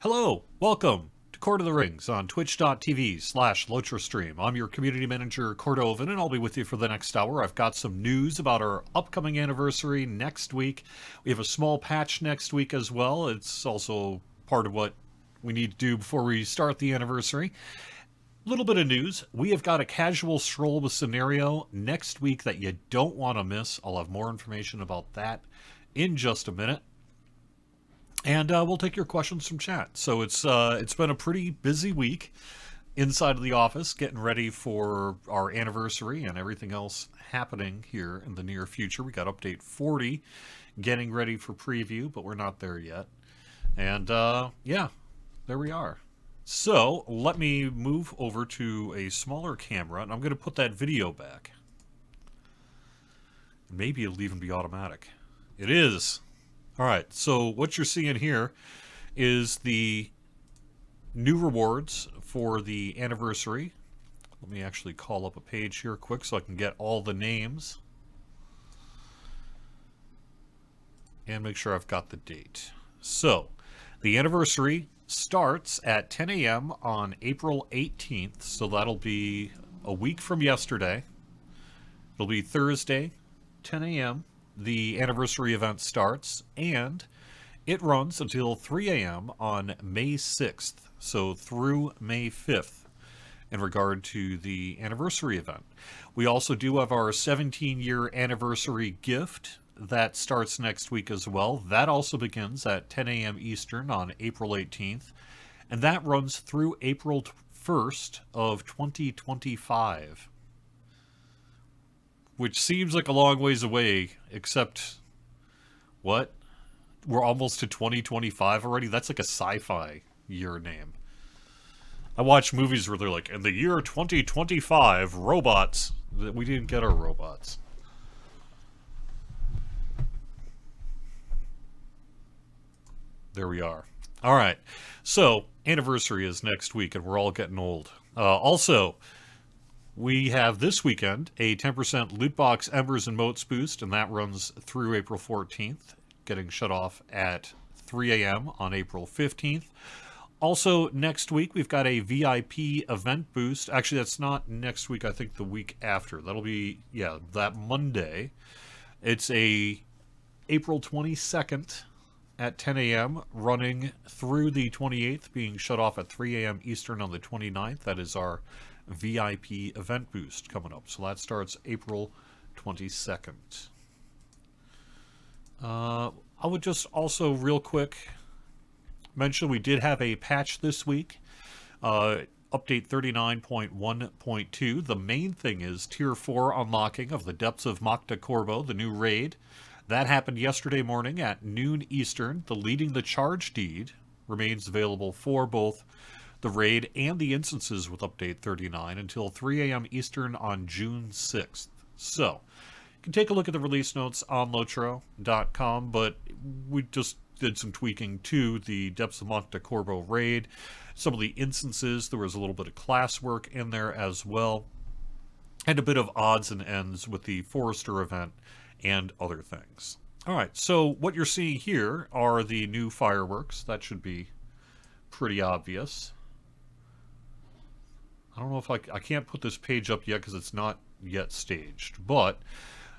Hello, welcome to Cord of the Rings on twitch.tv slash LOTROstream. I'm your community manager, Cordovan, and I'll be with you for the next hour. I've got some news about our upcoming anniversary next week. We have a small patch next week as well. It's also part of what we need to do before we start the anniversary. A Little bit of news. We have got a casual stroll with scenario next week that you don't want to miss. I'll have more information about that in just a minute and uh, we'll take your questions from chat. So it's uh, it's been a pretty busy week inside of the office, getting ready for our anniversary and everything else happening here in the near future. We got update 40, getting ready for preview, but we're not there yet. And uh, yeah, there we are. So let me move over to a smaller camera, and I'm going to put that video back. Maybe it'll even be automatic. It is. All right, so what you're seeing here is the new rewards for the anniversary. Let me actually call up a page here quick so I can get all the names. And make sure I've got the date. So, the anniversary starts at 10 a.m. on April 18th, so that'll be a week from yesterday. It'll be Thursday, 10 a.m the anniversary event starts, and it runs until 3 a.m. on May 6th, so through May 5th in regard to the anniversary event. We also do have our 17 year anniversary gift that starts next week as well. That also begins at 10 a.m. Eastern on April 18th, and that runs through April 1st of 2025 which seems like a long ways away, except what? We're almost to 2025 already? That's like a sci-fi year name. I watch movies where they're like, in the year 2025, robots. We didn't get our robots. There we are. All right. So, anniversary is next week, and we're all getting old. Uh, also, we have this weekend a 10% loot box Embers and Motes boost, and that runs through April 14th, getting shut off at 3 a.m. on April 15th. Also, next week, we've got a VIP event boost. Actually, that's not next week, I think the week after. That'll be, yeah, that Monday. It's a April 22nd at 10 a.m., running through the 28th, being shut off at 3 a.m. Eastern on the 29th. That is our VIP event boost coming up. So that starts April 22nd. Uh, I would just also real quick mention we did have a patch this week. Uh, update 39.1.2. The main thing is Tier 4 unlocking of the Depths of Mokta Corbo, the new raid. That happened yesterday morning at noon Eastern. The Leading the Charge deed remains available for both the raid and the instances with update 39 until 3 a.m. Eastern on June 6th. So, you can take a look at the release notes on Lotro.com, but we just did some tweaking to the Depths of Mokta Corbo raid. Some of the instances, there was a little bit of class work in there as well, and a bit of odds and ends with the Forester event and other things. All right, so what you're seeing here are the new fireworks. That should be pretty obvious. I don't know if I, I can't put this page up yet because it's not yet staged. But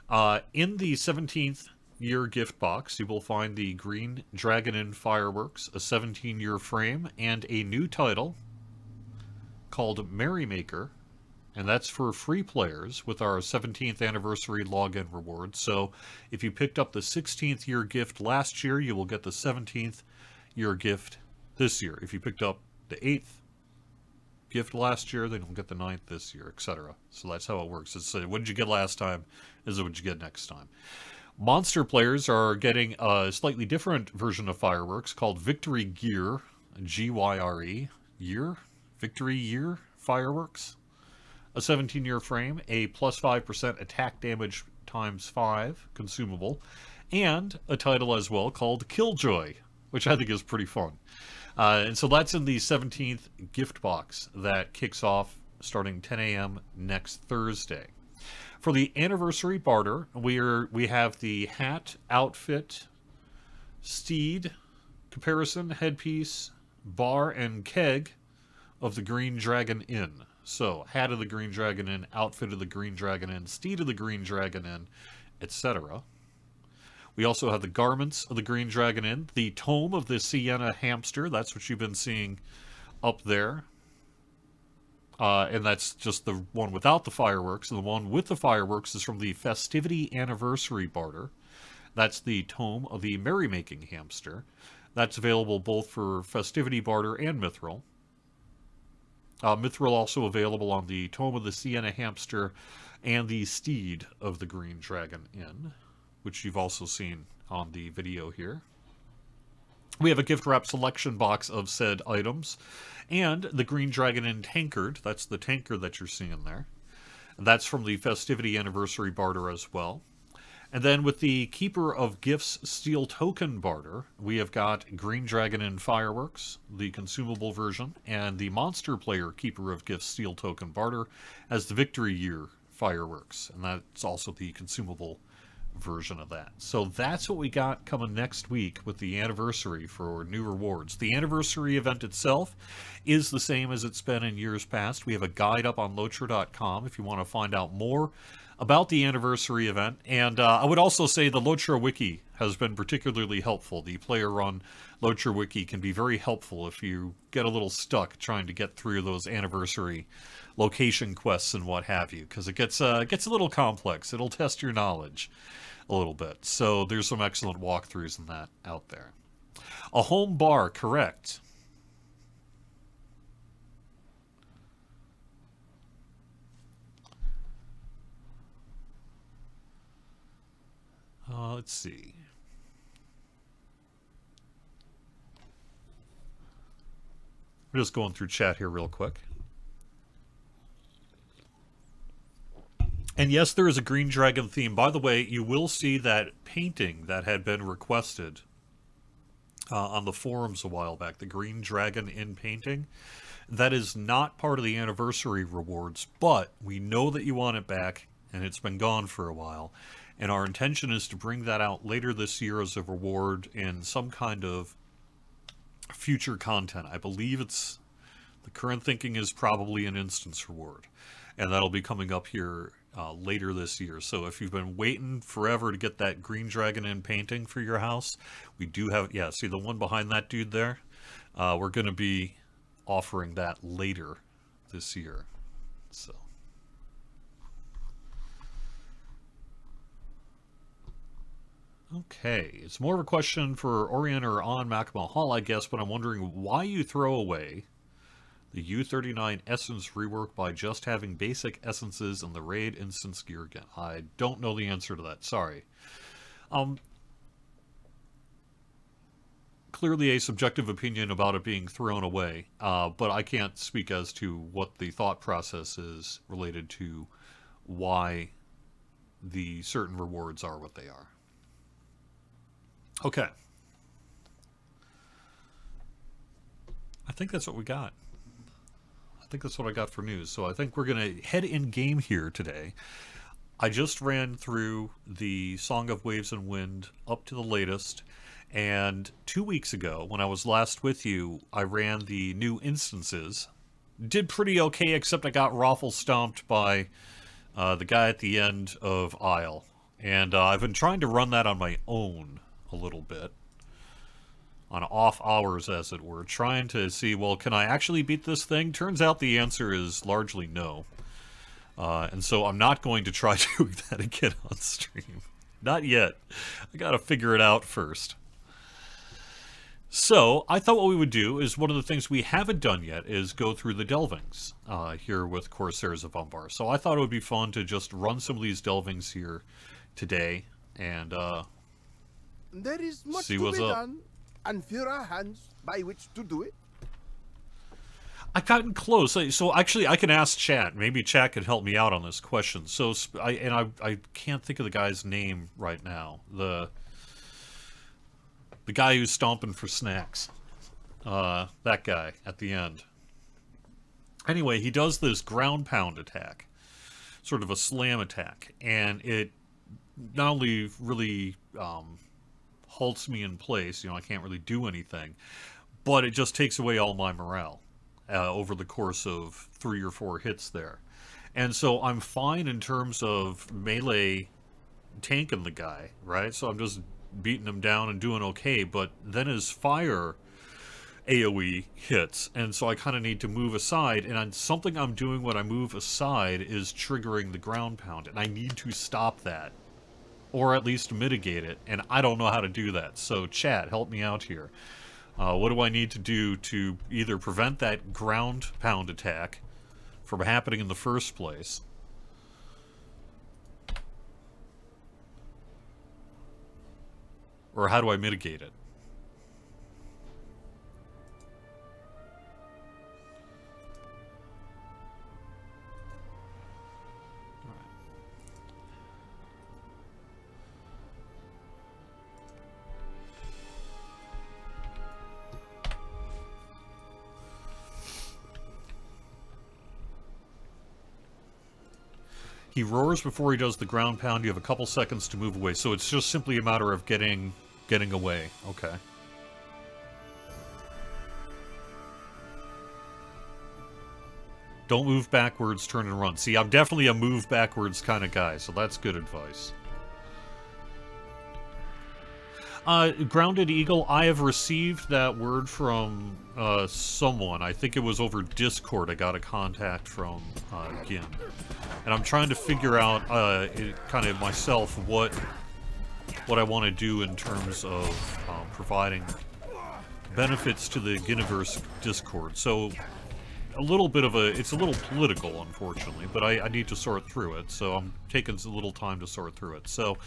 uh, in the 17th year gift box, you will find the Green Dragon and Fireworks, a 17 year frame, and a new title called Merrymaker. And that's for free players with our 17th anniversary login reward. So if you picked up the 16th year gift last year, you will get the 17th year gift this year. If you picked up the 8th gift last year, then you'll get the ninth this year, etc. So that's how it works. It's uh, what did you get last time is it what you get next time. Monster players are getting a slightly different version of fireworks called Victory Gyre, G-Y-R-E, year, Victory Gyre fireworks. A 17-year frame, a plus 5% attack damage times 5 consumable, and a title as well called Killjoy, which I think is pretty fun. Uh, and so that's in the 17th gift box that kicks off starting 10 a.m. next Thursday. For the anniversary barter, we're we have the hat, outfit, steed, comparison, headpiece, bar and keg of the Green Dragon Inn. So, hat of the Green Dragon Inn, outfit of the Green Dragon Inn, steed of the Green Dragon Inn, etc. We also have the garments of the Green Dragon Inn, the tome of the Sienna hamster. That's what you've been seeing up there. Uh, and that's just the one without the fireworks. And the one with the fireworks is from the Festivity Anniversary Barter. That's the tome of the Merrymaking Hamster. That's available both for Festivity Barter and Mithril. Uh, Mithril also available on the Tome of the Sienna Hamster and the Steed of the Green Dragon Inn, which you've also seen on the video here. We have a gift wrap selection box of said items, and the Green Dragon Inn Tankard. That's the tankard that you're seeing there. And that's from the Festivity Anniversary Barter as well. And then with the Keeper of Gifts Steel Token Barter, we have got Green Dragon Inn Fireworks, the consumable version, and the Monster Player Keeper of Gifts Steel Token Barter as the Victory Gyre Fireworks. And that's also the consumable version of that. So that's what we got coming next week with the anniversary for new rewards. The anniversary event itself is the same as it's been in years past. We have a guide up on Lotro.com if you want to find out more about the anniversary event. And uh, I would also say the Lotro Wiki has been particularly helpful. The player-run Lotro Wiki can be very helpful if you get a little stuck trying to get through those anniversary location quests and what have you, because it gets uh, gets a little complex. It'll test your knowledge a little bit. So there's some excellent walkthroughs in that out there. A home bar, correct. Uh, let's see. We're just going through chat here real quick. And yes, there is a Green Dragon theme. By the way, you will see that painting that had been requested uh, on the forums a while back, the Green Dragon Inn painting. That is not part of the anniversary rewards, but we know that you want it back, and it's been gone for a while. And our intention is to bring that out later this year as a reward in some kind of future content. I believe it's the current thinking is probably an instance reward, and that'll be coming up here uh, later this year. So if you've been waiting forever to get that Green Dragon Inn painting for your house, we do have, yeah, see the one behind that dude there? Uh, we're going to be offering that later this year. So. Okay, it's more of a question for Orient or on Makama Hall, I guess, but I'm wondering why you throw away the U39 Essence rework by just having basic essences in the raid instance gear again. I don't know the answer to that, sorry. Um, clearly a subjective opinion about it being thrown away, uh, but I can't speak as to what the thought process is related to why the certain rewards are what they are. Okay. I think that's what we got. I think that's what I got for news. So I think we're going to head in game here today. I just ran through the Song of Waves and Wind up to the latest. And two weeks ago, when I was last with you, I ran the new instances. Did pretty okay, except I got raffle stomped by uh, the guy at the end of Isle. And uh, I've been trying to run that on my own a little bit on off hours, as it were, trying to see, well, can I actually beat this thing? Turns out the answer is largely no. Uh, and so I'm not going to try doing that again on stream. Not yet. I gotta figure it out first. So, I thought what we would do is one of the things we haven't done yet is go through the delvings uh, here with Corsairs of Umbar. So I thought it would be fun to just run some of these delvings here today and uh, there is much See to what's be up. done, and few are hands by which to do it. I've gotten close. So- So actually, I can ask chat. Maybe chat could help me out on this question. So, I and I, I can't think of the guy's name right now. The the guy who's stomping for snacks. Uh, that guy at the end. Anyway, he does this ground pound attack, sort of a slam attack, and it not only really um, halts me in place. You know, I can't really do anything. but it just takes away all my morale uh, over the course of three or four hits there. And so I'm fine in terms of melee tanking the guy, right? So I'm just beating him down and doing okay, but then his fire AoE hits, and so I kind of need to move aside, and something I'm doing when I move aside is triggering the ground pound, and I need to stop that, or at least mitigate it, and I don't know how to do that. So chat, help me out here. Uh, what do I need to do to either prevent that ground pound attack from happening in the first place, or how do I mitigate it? He roars before he does the ground pound. You have a couple seconds to move away. So it's just simply a matter of getting getting away. Okay. Don't move backwards, turn and run. See, I'm definitely a move backwards kind of guy, so that's good advice. Uh, Grounded Eagle, I have received that word from uh, someone. I think it was over Discord I got a contact from uh, Gin. And I'm trying to figure out, uh, it, kind of myself, what what I want to do in terms of um, providing benefits to the Giniverse Discord. So, a little bit of a, it's a little political, unfortunately, but I, I need to sort through it, so I'm taking a little time to sort through it. So,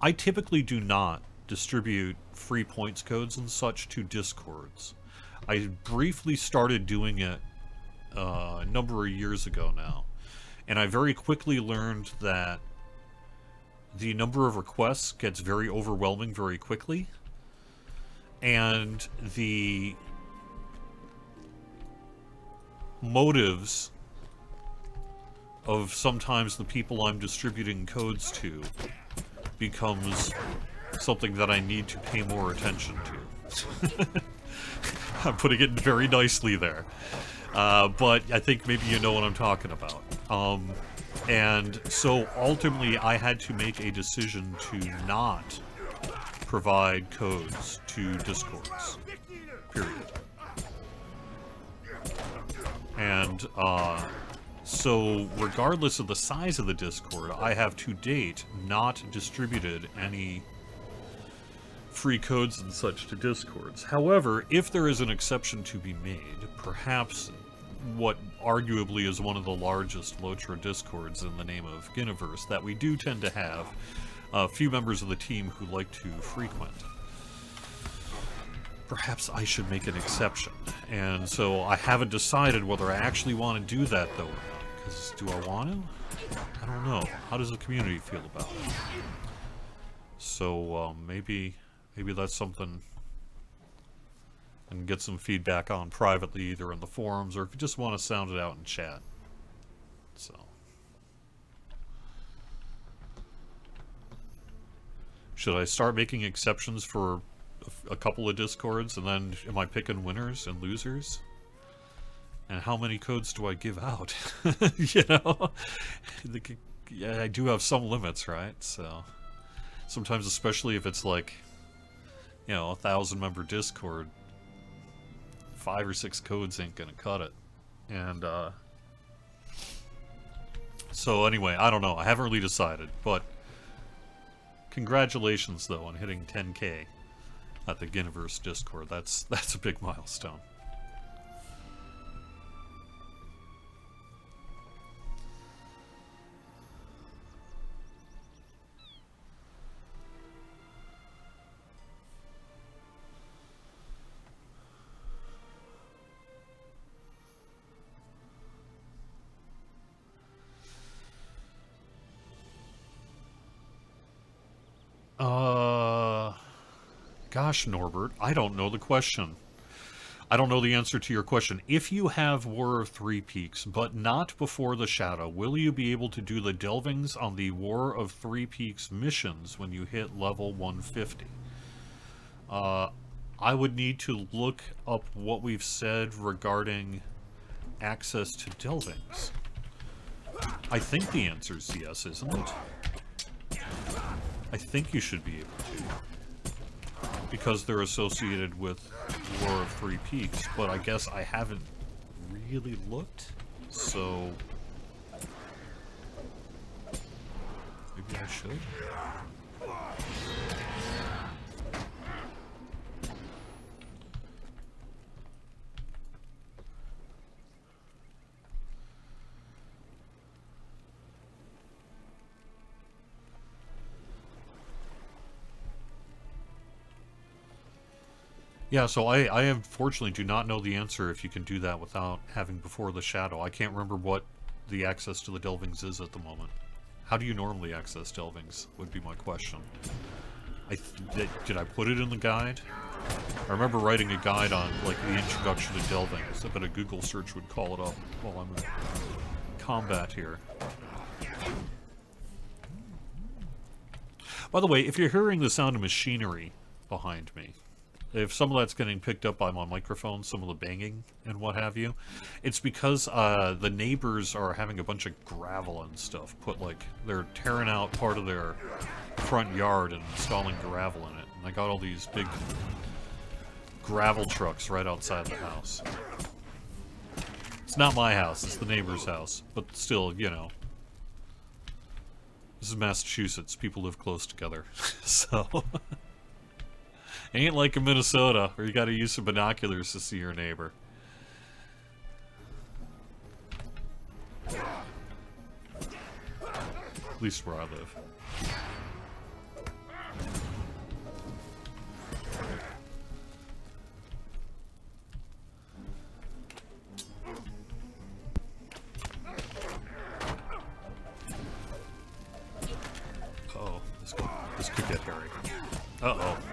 I typically do not distribute free points codes and such to discords. I briefly started doing it uh, a number of years ago now, and I very quickly learned that the number of requests gets very overwhelming very quickly, and the motives of sometimes the people I'm distributing codes to becomes something that I need to pay more attention to. I'm putting it very nicely there. Uh, but I think maybe you know what I'm talking about. Um, and so ultimately I had to make a decision to not provide codes to discords. Period. And uh, so regardless of the size of the discord, I have to date not distributed any free codes and such to discords. However, if there is an exception to be made, perhaps what arguably is one of the largest Lotro discords in the name of Giniverse, that we do tend to have a few members of the team who like to frequent. Perhaps I should make an exception. And so I haven't decided whether I actually want to do that, though, or not. Because do I want to? I don't know. How does the community feel about it? So, um, maybe maybe that's something and get some feedback on privately either in the forums or if you just want to sound it out in chat. So Should I start making exceptions for a couple of discords and then am I picking winners and losers? And how many codes do I give out? you know? yeah, I do have some limits, right? So sometimes especially if it's like you know, a thousand member Discord, five or six codes ain't gonna cut it. And, uh, so anyway, I don't know. I haven't really decided, but congratulations though on hitting 10k at the Giniverse Discord. That's that's a big milestone. Gosh, Norbert, I don't know the question. I don't know the answer to your question. If you have War of Three Peaks, but not before the Shadow, will you be able to do the delvings on the War of Three Peaks missions when you hit level 150? Uh, I would need to look up what we've said regarding access to delvings. I think the answer is yes, isn't it? I think you should be able to. Because they're associated with War of Three Peaks, but I guess I haven't really looked, so... Maybe I should? Yeah, so I, I unfortunately do not know the answer if you can do that without having Before the Shadow. I can't remember what the access to the Delvings is at the moment. How do you normally access Delvings, would be my question. I did, did I put it in the guide? I remember writing a guide on, like, the introduction to Delvings. but a Google search would call it up while I'm in combat here. By the way, if you're hearing the sound of machinery behind me, if some of that's getting picked up by my microphone, some of the banging and what have you, it's because uh, the neighbors are having a bunch of gravel and stuff put, like, they're tearing out part of their front yard and installing gravel in it. And I got all these big gravel trucks right outside the house. It's not my house, it's the neighbor's house, but still, you know. This is Massachusetts, people live close together, so... Ain't like in Minnesota, where you gotta use some binoculars to see your neighbor. At least where I live. Uh oh. Uh-oh.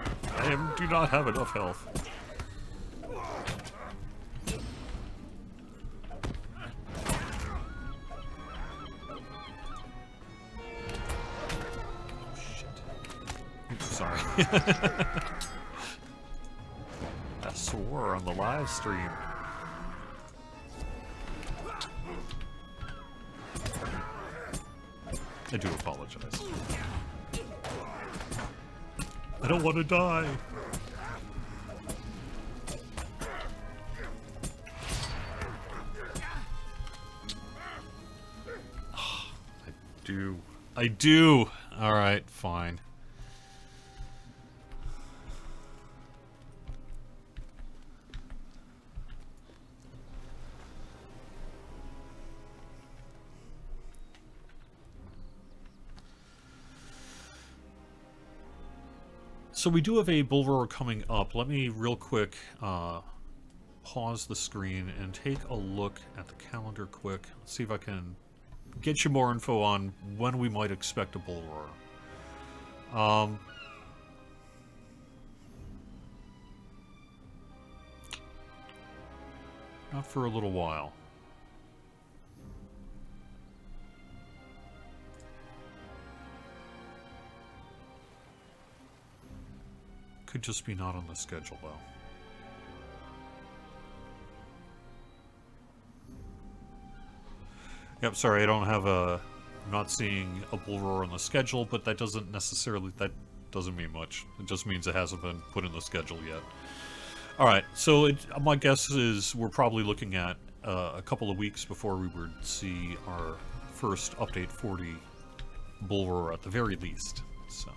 I am, do not have enough health. Oh. Sorry. I swore on the live stream. I do apologize. I don't want to die. I do. I do. All right, fine. So we do have a bull roar coming up. Let me real quick uh, pause the screen and take a look at the calendar quick. See if I can get you more info on when we might expect a bull roar. Um, not for a little while. Could just be not on the schedule, though. Yep, sorry, I don't have a... I'm not seeing a bull roar on the schedule, but that doesn't necessarily... That doesn't mean much. It just means it hasn't been put in the schedule yet. Alright, so it, my guess is we're probably looking at uh, a couple of weeks before we would see our first Update 40 bull roar at the very least, so...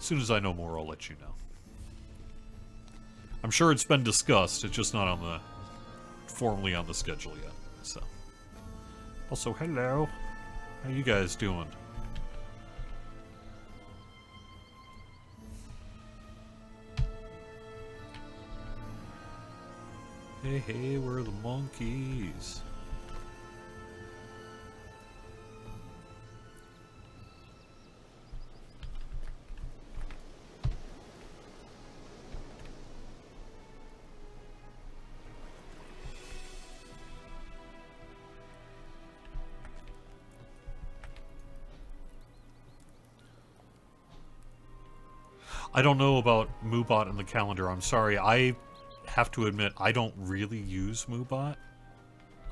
As soon as I know more, I'll let you know. I'm sure it's been discussed, it's just not on the formally on the schedule yet, so. Also, hello. How you guys doing? Hey, hey, we're the monkeys. I don't know about Moobot and the calendar. I'm sorry. I have to admit, I don't really use Moobot.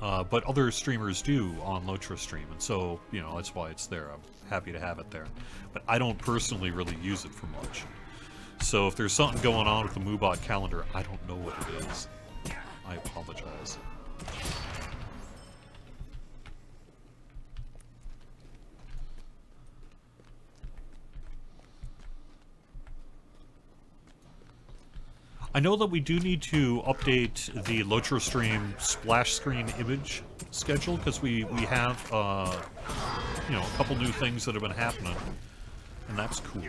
Uh, but other streamers do on Lotro Stream, and so, you know, that's why it's there. I'm happy to have it there. But I don't personally really use it for much. So if there's something going on with the Moobot calendar, I don't know what it is. I apologize. I know that we do need to update the Lotro Stream splash screen image schedule because we, we have, uh, you know, a couple new things that have been happening, and that's cool.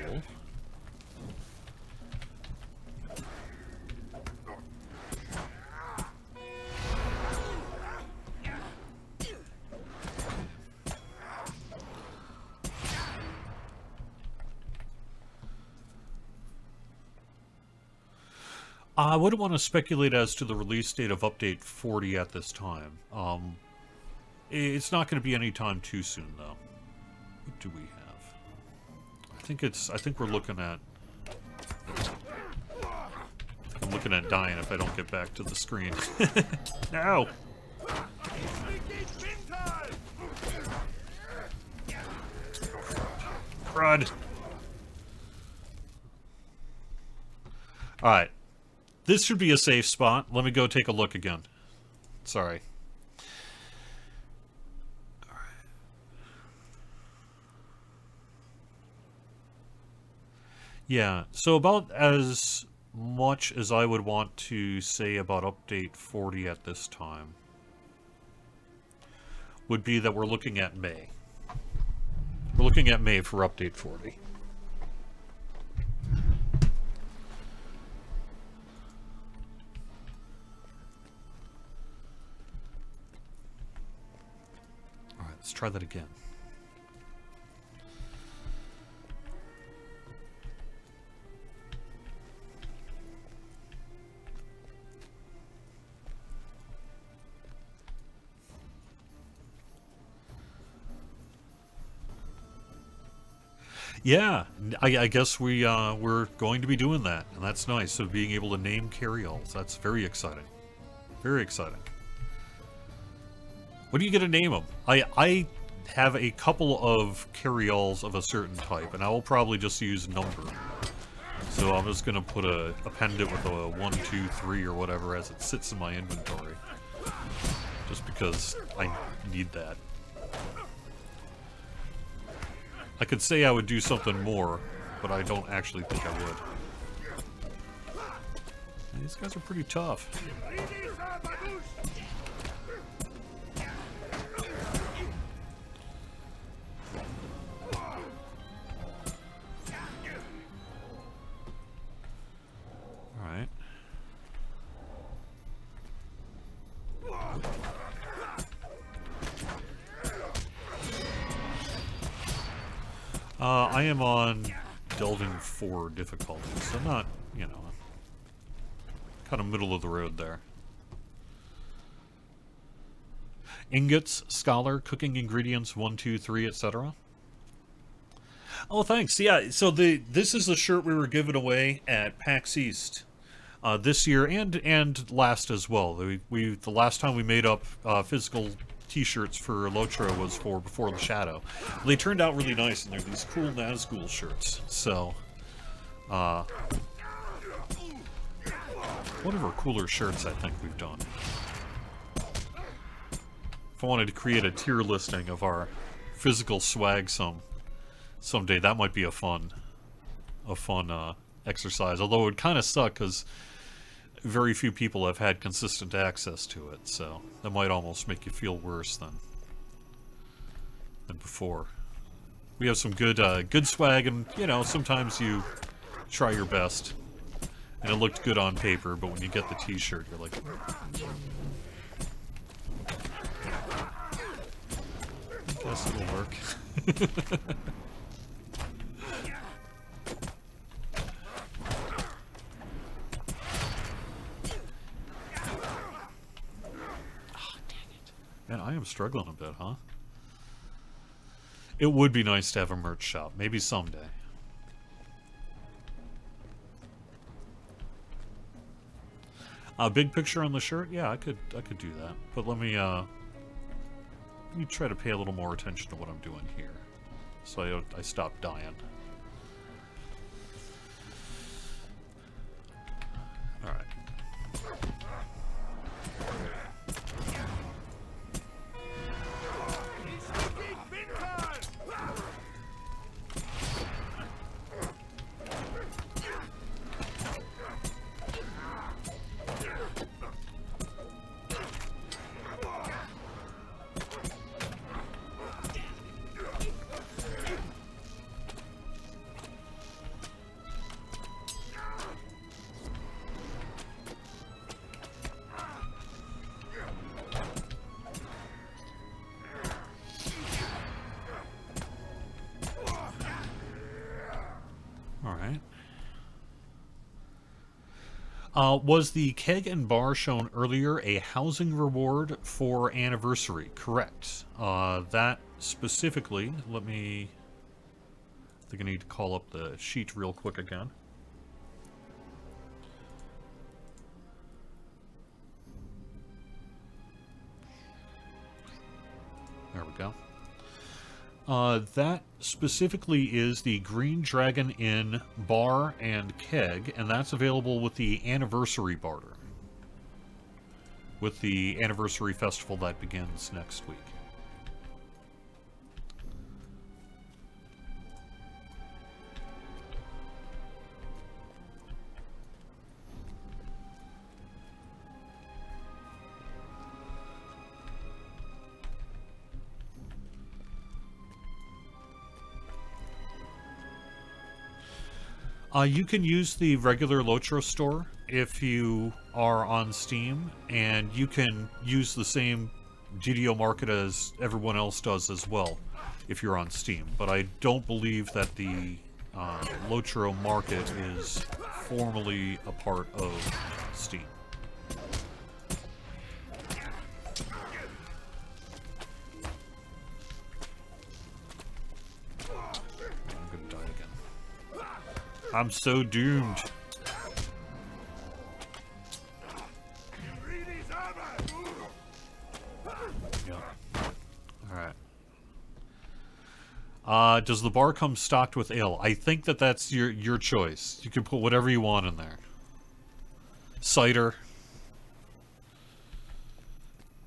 I wouldn't want to speculate as to the release date of Update 40 at this time. Um, it's not going to be any time too soon, though. What do we have? I think it's. I think we're looking at. I'm looking at dying if I don't get back to the screen. no. Crud. All right. This should be a safe spot. Let me go take a look again. Sorry. Yeah, so about as much as I would want to say about update 40 at this time would be that we're looking at May. We're looking at May for update 40. Let's try that again. Yeah, I, I, guess we uh, we're going to be doing that, and that's nice. So being able to name carryalls, that's very exciting. Very exciting. What are you going to name them? I, I have a couple of carryalls of a certain type, and I will probably just use number. So I'm just going to put a append it with a 1, 2, 3 or whatever as it sits in my inventory. Just because I need that. I could say I would do something more, but I don't actually think I would. These guys are pretty tough. I am on Delving 4 difficulty, so not, you know, kind of middle of the road there. Ingots, Scholar, Cooking Ingredients, 1, 2, 3, etc. Oh, thanks. Yeah, so the this is the shirt we were giving away at PAX East uh, this year and and last as well. We, we the last time we made up uh, physical t-shirts for Lotro was for Before the Shadow. They turned out really nice, and they're these cool Nazgul shirts. So, uh, one of our cooler shirts I think we've done. If I wanted to create a tier listing of our physical swag some someday, that might be a fun, a fun uh, exercise. Although it would kind of suck because very few people have had consistent access to it, so that might almost make you feel worse than than before. We have some good uh, good swag, and you know sometimes you try your best, and it looked good on paper, but when you get the T-shirt, you're like. Guess it'll work. Man, I am struggling a bit, huh? It would be nice to have a merch shop. Maybe someday. A big picture on the shirt? Yeah, I could I could do that. But let me uh let me try to pay a little more attention to what I'm doing here. So I, I stop dying. Uh, was the keg and bar shown earlier a housing reward for anniversary? Correct. Uh, that specifically, let me... I think I need to call up the sheet real quick again. Uh, that specifically is the Green Dragon Inn bar and keg, and that's available with the anniversary barter. With the anniversary festival that begins next week. Uh, you can use the regular Lotro store if you are on Steam, and you can use the same GDO market as everyone else does as well if you're on Steam. But I don't believe that the uh, Lotro market is formally a part of Steam. I'm so doomed. Alright. Uh, does the bar come stocked with ale? I think that that's your your choice. You can put whatever you want in there. Cider.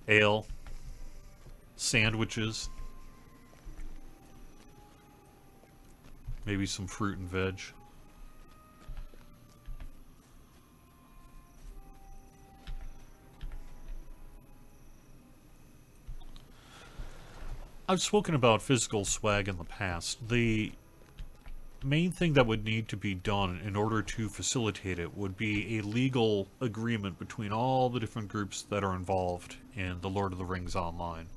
Ale. Sandwiches. Maybe some fruit and veg. I've spoken about physical swag in the past. The main thing that would need to be done in order to facilitate it would be a legal agreement between all the different groups that are involved in the Lord of the Rings Online.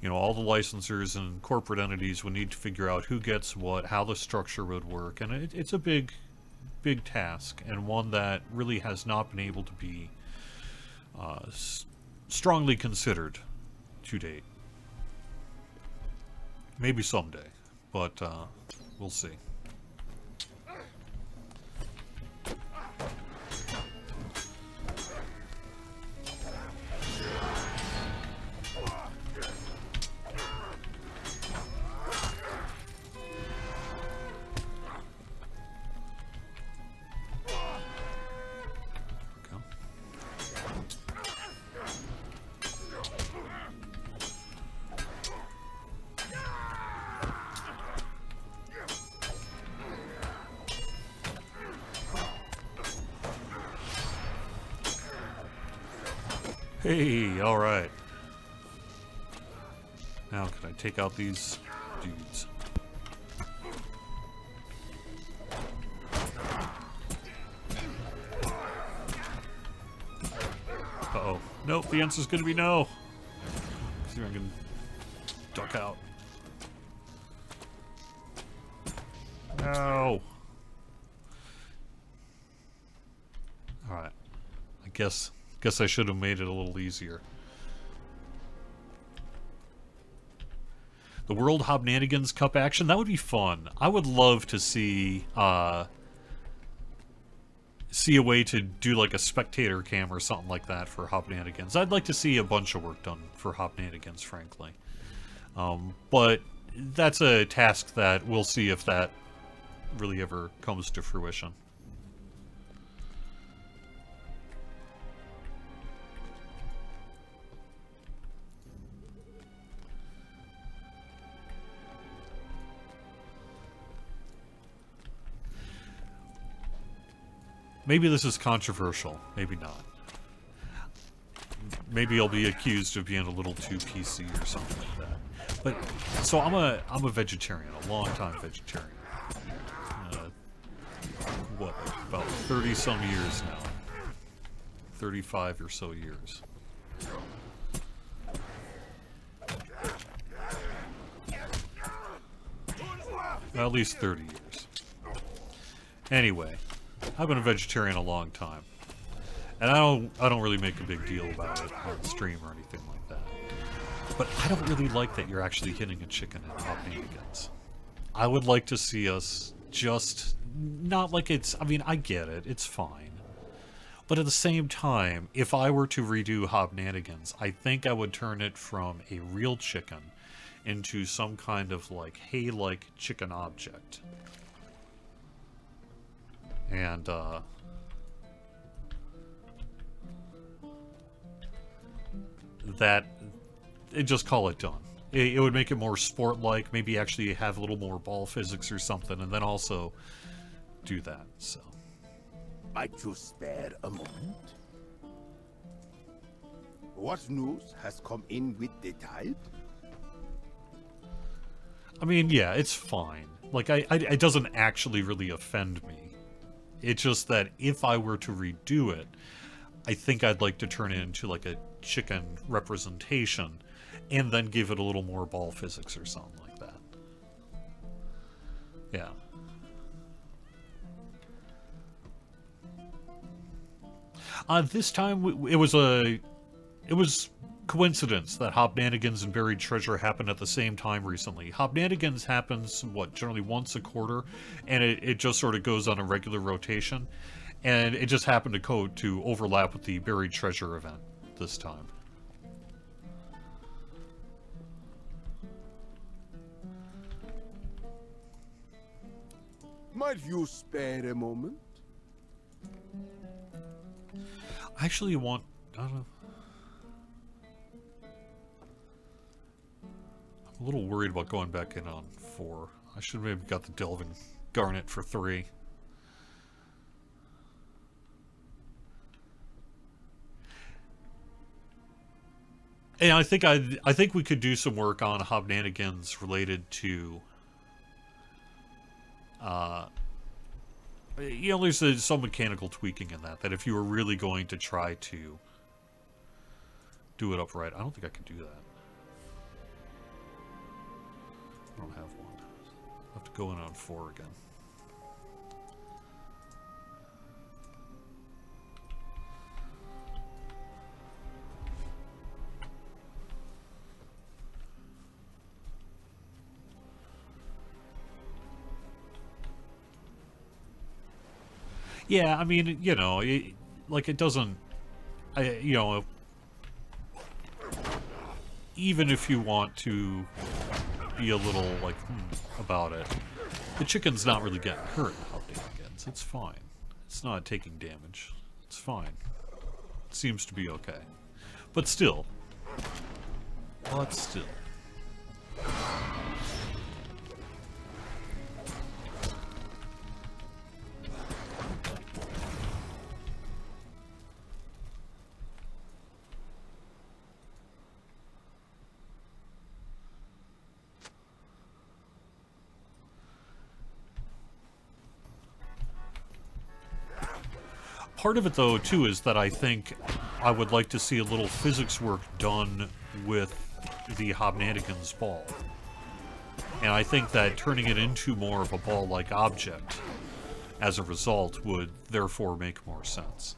You know, all the licensors and corporate entities would need to figure out who gets what, how the structure would work, and it, it's a big, big task, and one that really has not been able to be uh, strongly considered to date. Maybe someday, but uh, we'll see. Can I take out these dudes? Uh-oh. Nope, the answer's gonna be no. See if I can duck out. No. Alright. I guess guess I should have made it a little easier. The World Hobnanigans Cup action, that would be fun. I would love to see uh see a way to do like a spectator cam or something like that for Hobnanigans. I'd like to see a bunch of work done for Hobnanigans, frankly. Um, but that's a task that we'll see if that really ever comes to fruition. Maybe this is controversial. Maybe not. Maybe I'll be accused of being a little too PC or something like that. But so I'm a I'm a vegetarian, a long time vegetarian. Uh, what about 30 some years now? 35 or so years. At least 30 years. Anyway, I've been a vegetarian a long time. And I don't I don't really make a big deal about it on stream or anything like that. But I don't really like that you're actually hitting a chicken and popping against. I would like to see us just not like it's I mean, I get it, it's fine. But at the same time, if I were to redo Hobnanigans, I think I would turn it from a real chicken into some kind of like hay-like chicken object and uh, that it just call it done. It, it would make it more sport-like, maybe actually have a little more ball physics or something, and then also do that. So, Might you spare a moment? What news has come in with the tide? I mean, yeah, it's fine. Like, I, I it doesn't actually really offend me. It's just that if I were to redo it, I think I'd like to turn it into like a chicken representation and then give it a little more ball physics or something like that. Yeah. Uh, this time it was a, it was coincidence that Hobnanigans and Buried Treasure happened at the same time recently. Hobnanigans happens, what, generally once a quarter, and it, it just sort of goes on a regular rotation. And it just happened to code to overlap with the Buried Treasure event this time. Might you spare a moment? I actually want... I don't know. A little worried about going back in on four. I should have maybe got the Delving Garnet for three. And I think I I think we could do some work on Hobnanigans related to uh you know there's some mechanical tweaking in that that if you were really going to try to do it upright, I don't think I could do that. Don't have one. I'll have to go in on four again. Yeah, I mean, you know, it, like it doesn't, I, you know, even if you want to be a little, like, hmm, about it. The chicken's not really getting hurt. It's fine. It's not taking damage. It's fine. It seems to be okay. But still. But still. Part of it, though, too, is that I think I would like to see a little physics work done with the Hobnanigans ball. And I think that turning it into more of a ball-like object as a result would therefore make more sense.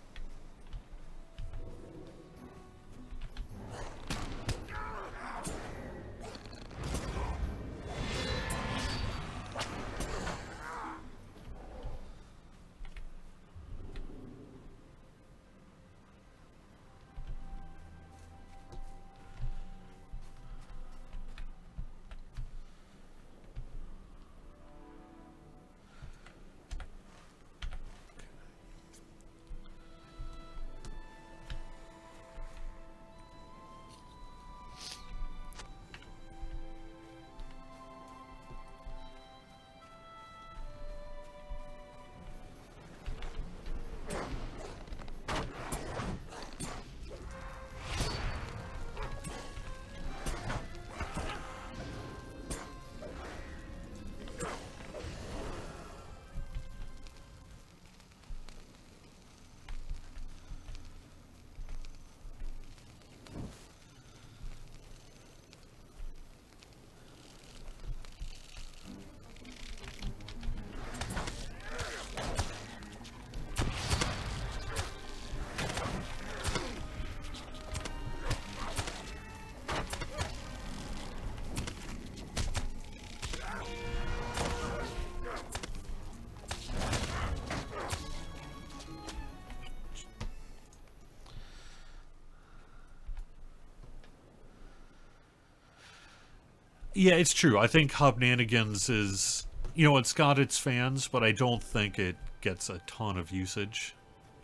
Yeah, it's true. I think Hobnanigans is, you know, it's got its fans, but I don't think it gets a ton of usage.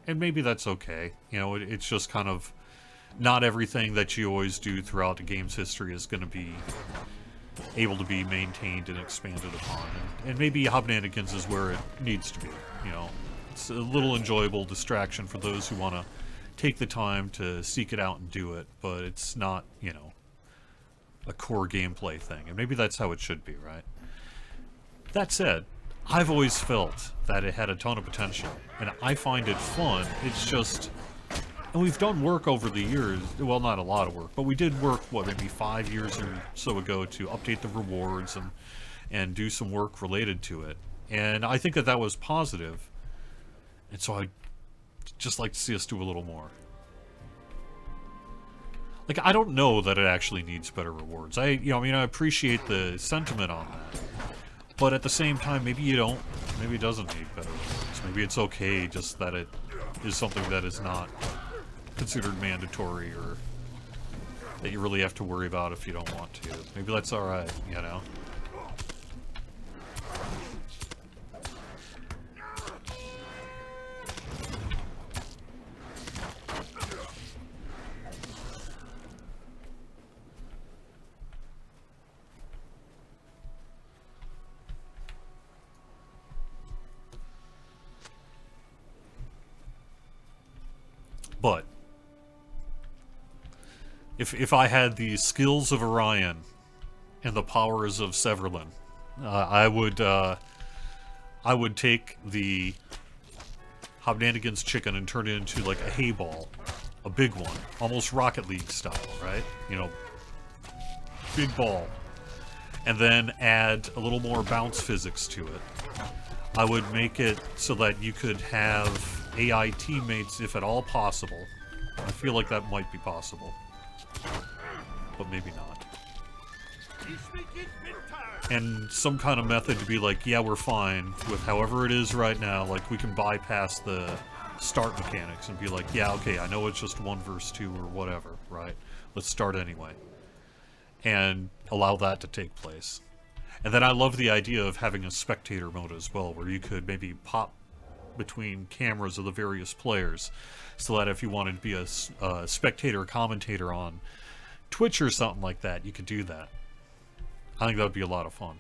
And maybe that's okay. You know, it, it's just kind of not everything that you always do throughout the game's history is going to be able to be maintained and expanded upon. And, and maybe Hobnanigans is where it needs to be, you know. It's a little enjoyable distraction for those who want to take the time to seek it out and do it, but it's not, you know, a core gameplay thing. And maybe that's how it should be, right? That said, I've always felt that it had a ton of potential, and I find it fun. It's just... And we've done work over the years, well, not a lot of work, but we did work, what, maybe five years or so ago to update the rewards and, and do some work related to it. And I think that that was positive. And so I'd just like to see us do a little more. Like, I don't know that it actually needs better rewards. I, you know, I mean, I appreciate the sentiment on that. But at the same time, maybe you don't, maybe it doesn't need better rewards. Maybe it's okay just that it is something that is not considered mandatory or that you really have to worry about if you don't want to. Maybe that's alright, you know? If I had the skills of Orion and the powers of Severlin, uh, I would uh, I would take the Hobnanigans chicken and turn it into like a hay ball, a big one, almost Rocket League style, right? You know, big ball, and then add a little more bounce physics to it. I would make it so that you could have AI teammates if at all possible. I feel like that might be possible. But maybe not. And some kind of method to be like, yeah, we're fine with however it is right now. Like, we can bypass the start mechanics and be like, yeah, okay, I know it's just one verse two or whatever, right? Let's start anyway. And allow that to take place. And then I love the idea of having a spectator mode as well, where you could maybe pop between cameras of the various players so that if you wanted to be a, a spectator commentator on Twitch or something like that, you could do that. I think that would be a lot of fun.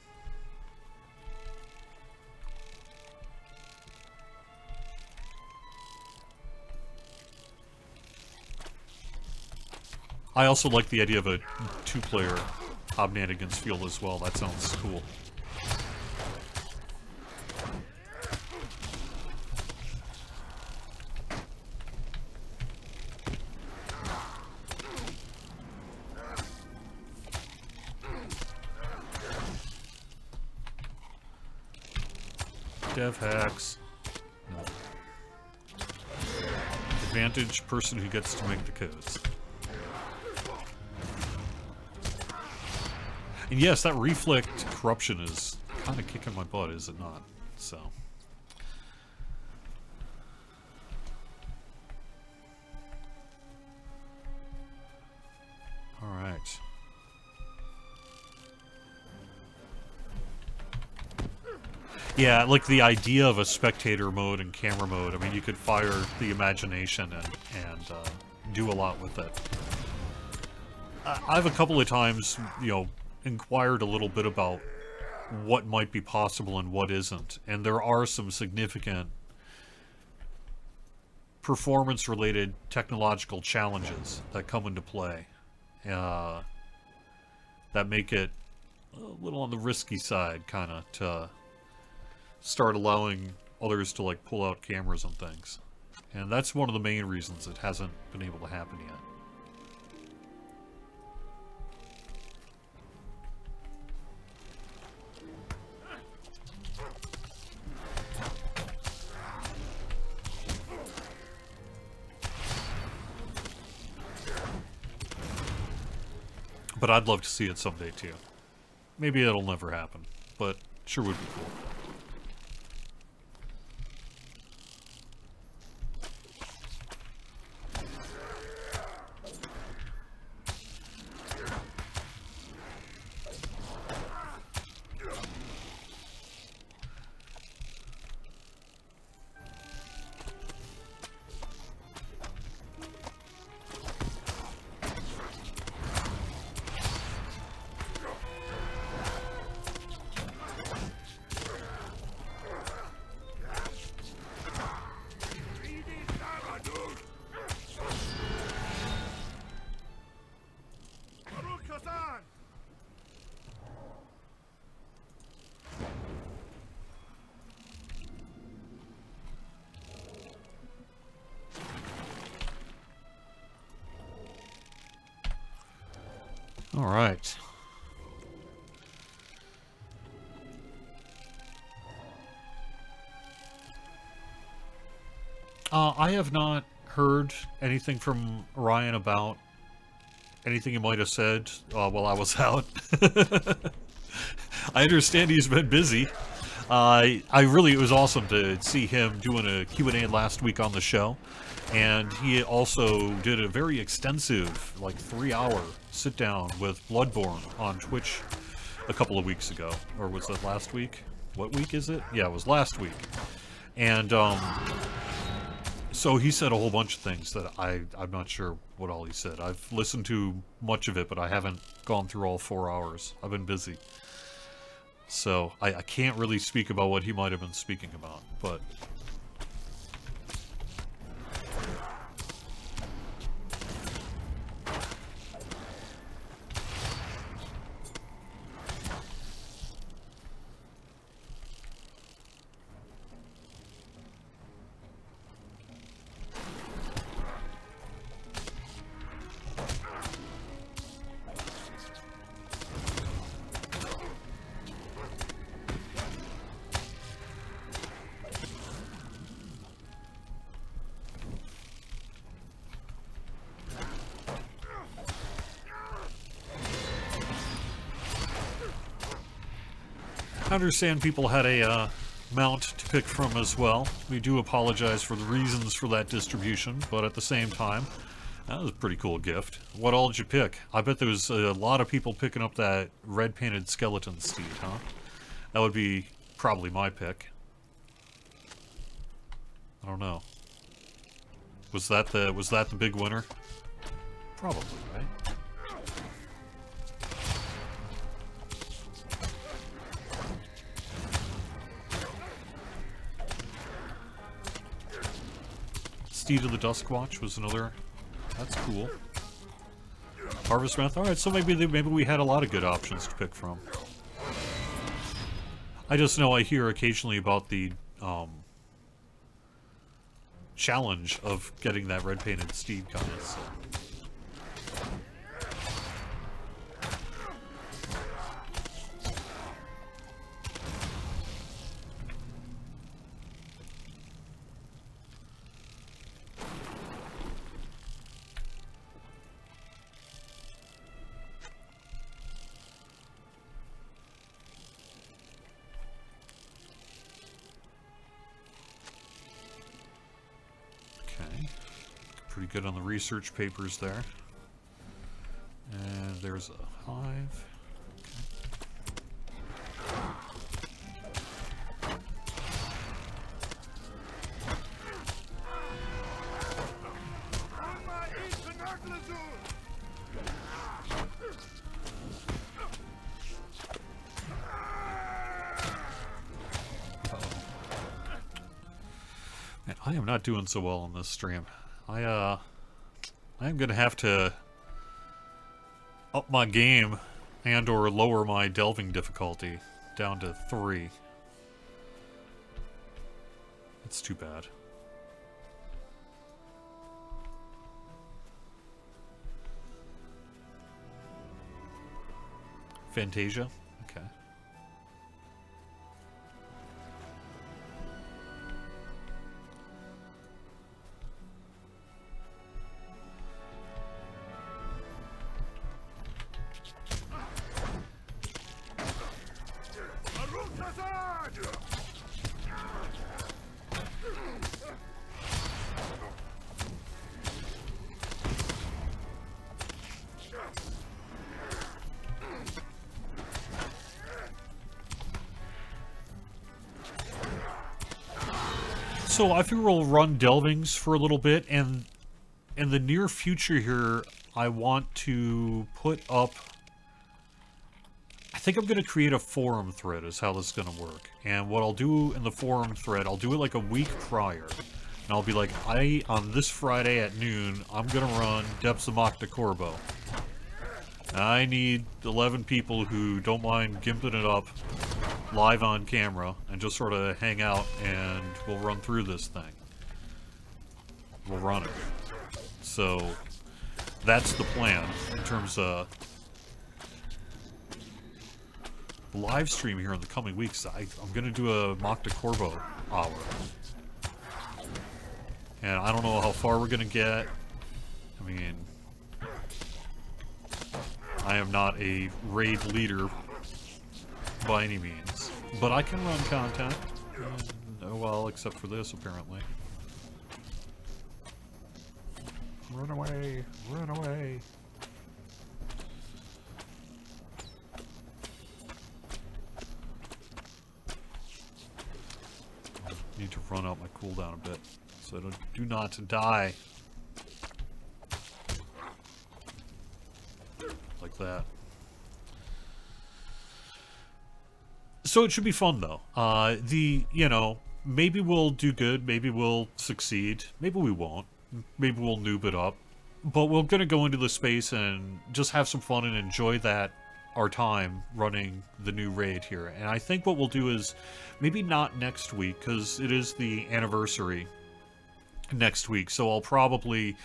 I also like the idea of a two-player Hobnanigans field as well. That sounds cool. Dev hacks. No. Advantage person who gets to make the codes. And yes, that reflect corruption is kind of kicking my butt, is it not? So. Yeah, like the idea of a spectator mode and camera mode. I mean, you could fire the imagination and and uh, do a lot with it. I've a couple of times, you know, inquired a little bit about what might be possible and what isn't, and there are some significant performance-related technological challenges that come into play uh, that make it a little on the risky side, kind of, to start allowing others to like pull out cameras and things. And that's one of the main reasons it hasn't been able to happen yet. But I'd love to see it someday too. Maybe it'll never happen, but sure would be cool. Have not heard anything from Ryan about anything he might have said uh, while I was out. I understand he's been busy. Uh, I really, it was awesome to see him doing a Q&A last week on the show. And he also did a very extensive, like three-hour sit-down with Bloodborne on Twitch a couple of weeks ago. Or was that last week? What week is it? Yeah, it was last week. And, um, so he said a whole bunch of things that I, I'm not sure what all he said. I've listened to much of it, but I haven't gone through all four hours. I've been busy. So I, I can't really speak about what he might have been speaking about, but understand people had a uh, mount to pick from as well. We do apologize for the reasons for that distribution, but at the same time, that was a pretty cool gift. What all did you pick? I bet there was a lot of people picking up that red-painted skeleton steed, huh? That would be probably my pick. I don't know. Was that the was that the big winner? Probably, right? Steed of the Duskwatch was another. That's cool. Harvest Moth. All right, so maybe they, maybe we had a lot of good options to pick from. I just know I hear occasionally about the um, challenge of getting that red painted steed kind of. So. Pretty good on the research papers there. And there's a hive. Man, I am not doing so well on this stream. I, uh... I'm gonna have to... up my game and or lower my delving difficulty down to 3. It's too bad. Fantasia? So I figure we'll run Delvings for a little bit, and in the near future here, I want to put up... I think I'm going to create a forum thread is how this is going to work. And what I'll do in the forum thread, I'll do it like a week prior. And I'll be like, I, on this Friday at noon, I'm going to run Depths of Mach Corbo. I need 11 people who don't mind gimping it up live on camera and just sort of hang out and we'll run through this thing. We'll run it. So that's the plan in terms of live stream here in the coming weeks. I, I'm going to do a de Corvo hour. And I don't know how far we're going to get. I mean, I am not a raid leader by any means. But I can run content. Uh, well, except for this, apparently. Run away! Run away! Need to run out my cooldown a bit so I don't, do not die. Like that. So it should be fun though. Uh, the, you know, maybe we'll do good, maybe we'll succeed, maybe we won't. Maybe we'll noob it up. But we're going to go into the space and just have some fun and enjoy that our time running the new raid here. And I think what we'll do is maybe not next week because it is the anniversary next week. So I'll probably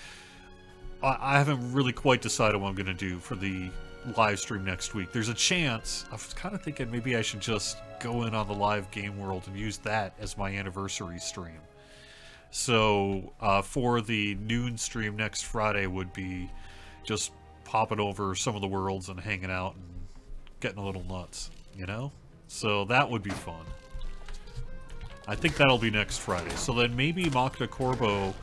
I, I haven't really quite decided what I'm going to do for the live stream next week. There's a chance. I was kind of thinking maybe I should just go in on the live game world and use that as my anniversary stream. So uh, for the noon stream next Friday would be just popping over some of the worlds and hanging out and getting a little nuts, you know? So that would be fun. I think that'll be next Friday. So then maybe Mákhda Khorbo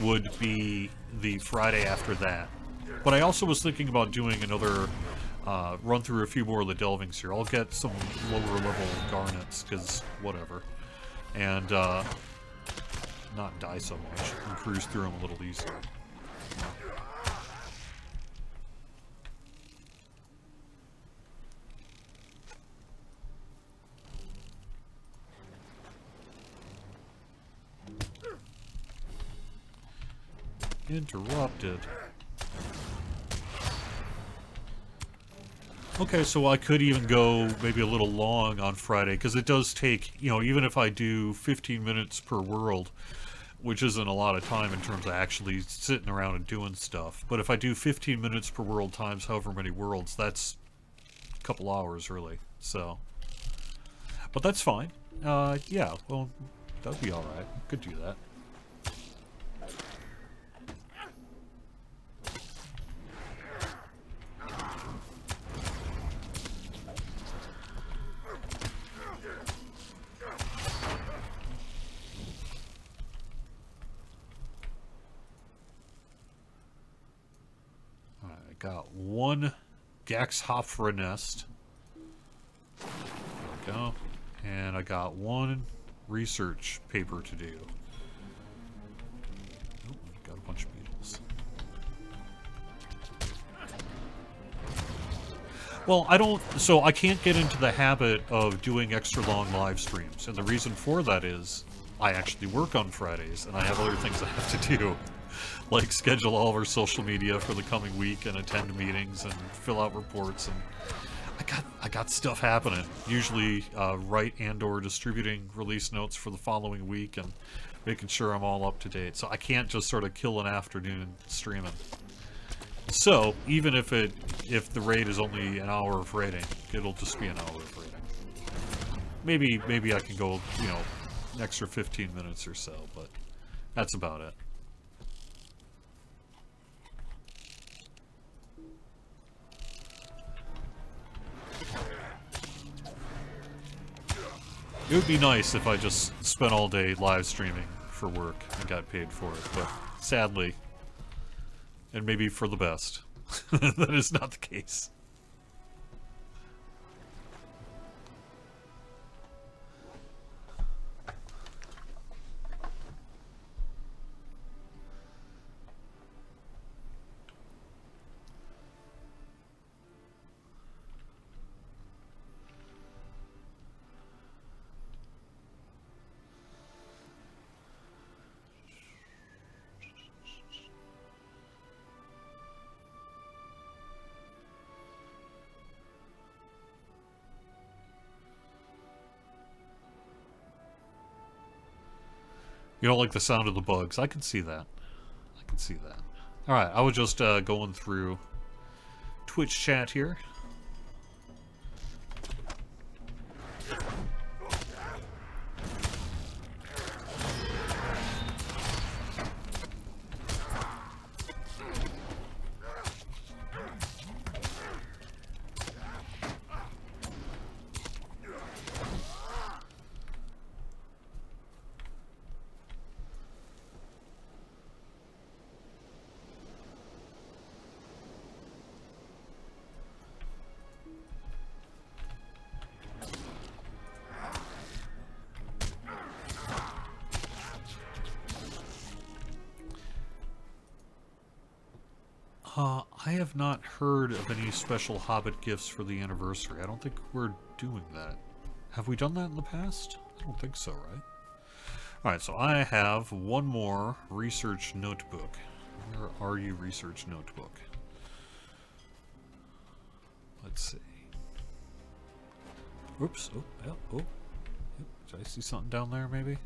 would be the Friday after that. But I also was thinking about doing another uh, run through a few more of the delvings here. I'll get some lower level garnets, because whatever. And uh, not die so much and cruise through them a little easier. Interrupted. Okay, so I could even go maybe a little long on Friday, because it does take, you know, even if I do 15 minutes per world, which isn't a lot of time in terms of actually sitting around and doing stuff, but if I do 15 minutes per world times however many worlds, that's a couple hours, really, so... But that's fine. Uh, yeah, well, that'd be alright. Could do that. Got one Gaxhopfra nest. Go. And I got one research paper to do. Oh, got a bunch of beetles. Well, I don't, so I can't get into the habit of doing extra long live streams. And the reason for that is I actually work on Fridays and I have other things I have to do like schedule all of our social media for the coming week and attend meetings and fill out reports and I got I got stuff happening. Usually uh, write and or distributing release notes for the following week and making sure I'm all up to date. So I can't just sort of kill an afternoon streaming. So even if it if the raid is only an hour of raiding, it'll just be an hour of raiding. Maybe maybe I can go you know an extra 15 minutes or so, but that's about it. It would be nice if I just spent all day live streaming for work and got paid for it, but sadly, and maybe for the best, that is not the case. You don't like the sound of the bugs. I can see that. I can see that. Alright, I was just uh, going through Twitch chat here. Of any special Hobbit gifts for the anniversary. I don't think we're doing that. Have we done that in the past? I don't think so, right? Alright, so I have one more research notebook. Where are you, research notebook? Let's see. Oops. Oh, oh, oh. Did I see something down there, maybe?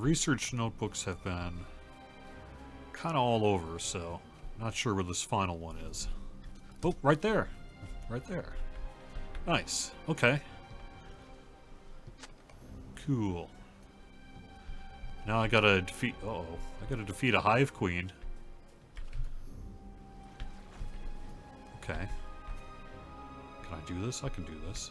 Research notebooks have been kind of all over, so not sure where this final one is. Oh, right there. Right there. Nice. Okay. Cool. Now I gotta defeat... Uh oh I gotta defeat a Hive Queen. Okay. Can I do this? I can do this.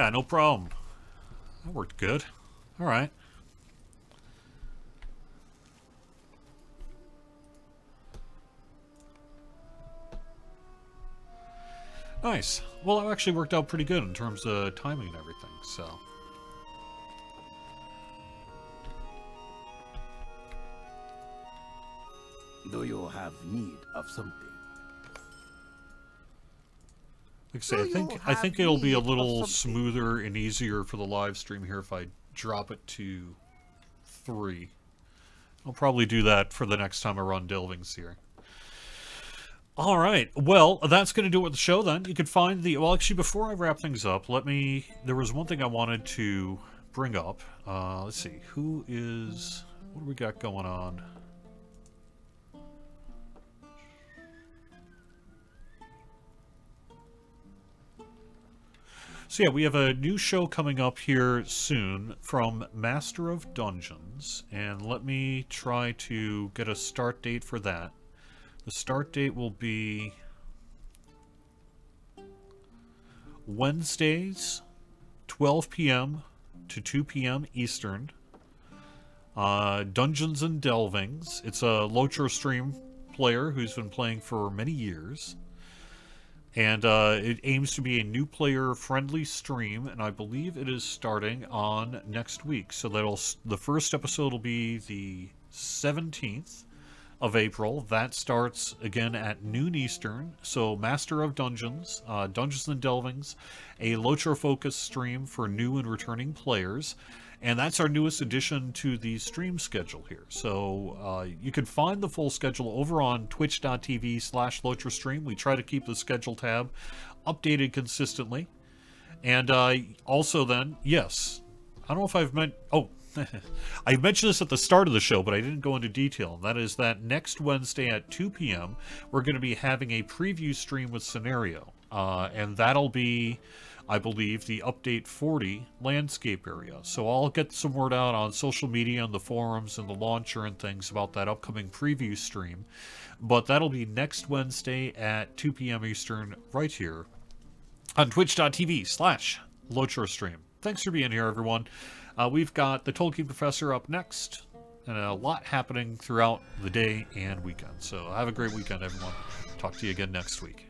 Yeah, no problem. That worked good. Alright. Nice. Well, it actually worked out pretty good in terms of timing and everything, so... Do you have need of something? Like I say, I think I think it'll be a little smoother and easier for the live stream here if I drop it to three. I'll probably do that for the next time I run Delvings here. All right. Well, that's going to do it with the show then. You can find the... Well, actually, before I wrap things up, let me... There was one thing I wanted to bring up. Uh, let's see. Who is... What do we got going on? So yeah, we have a new show coming up here soon from Master of Dungeons, and let me try to get a start date for that. The start date will be Wednesdays, 12 p.m. to 2 p.m. Eastern. Uh, Dungeons and Delvings. It's a Lotro stream player who's been playing for many years. And uh, it aims to be a new player friendly stream, and I believe it is starting on next week. So that'll the first episode will be the 17th of April. That starts again at noon Eastern. So Master of Dungeons, uh, Dungeons and Delvings, a Lotro focus stream for new and returning players. And that's our newest addition to the stream schedule here. So uh, you can find the full schedule over on twitch.tv slash stream. We try to keep the schedule tab updated consistently. And uh, also then, yes, I don't know if I've meant... Oh, I mentioned this at the start of the show, but I didn't go into detail. That is that next Wednesday at 2 p.m., we're going to be having a preview stream with Scenario. Uh, and that'll be I believe, the Update 40 landscape area. So I'll get some word out on social media and the forums and the launcher and things about that upcoming preview stream. But that'll be next Wednesday at 2 p.m. Eastern right here on twitch.tv slash stream. Thanks for being here, everyone. Uh, we've got the Tolkien Professor up next and a lot happening throughout the day and weekend. So have a great weekend, everyone. Talk to you again next week.